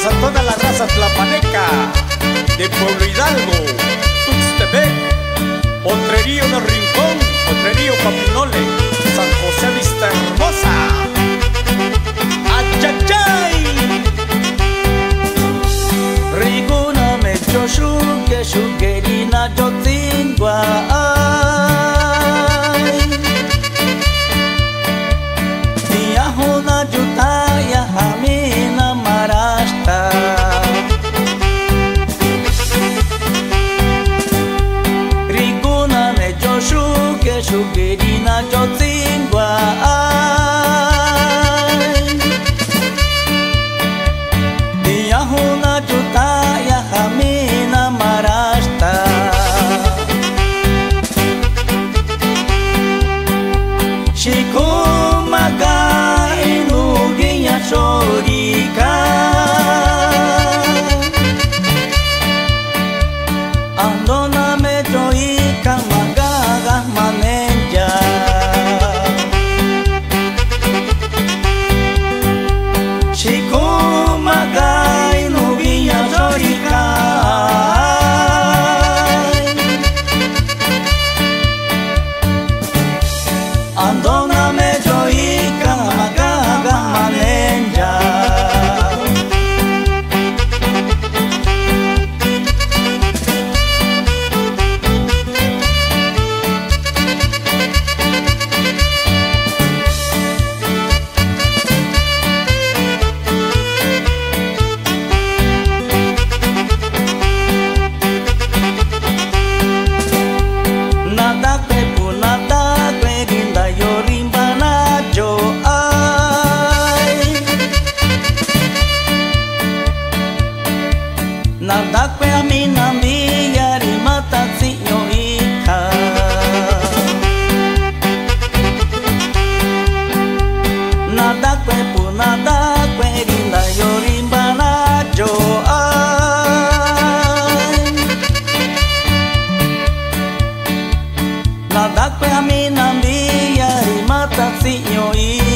saludos a toda la raza tlapaneca de Pueblo Hidalgo. về đi na cho tin và ai Thì Chico Magai no Guinha Chorica Nadacque a mina mia rimata signorita Nadacque pu nadacque rinda yorimba yo ai Nadacque a mina mia rimata signorita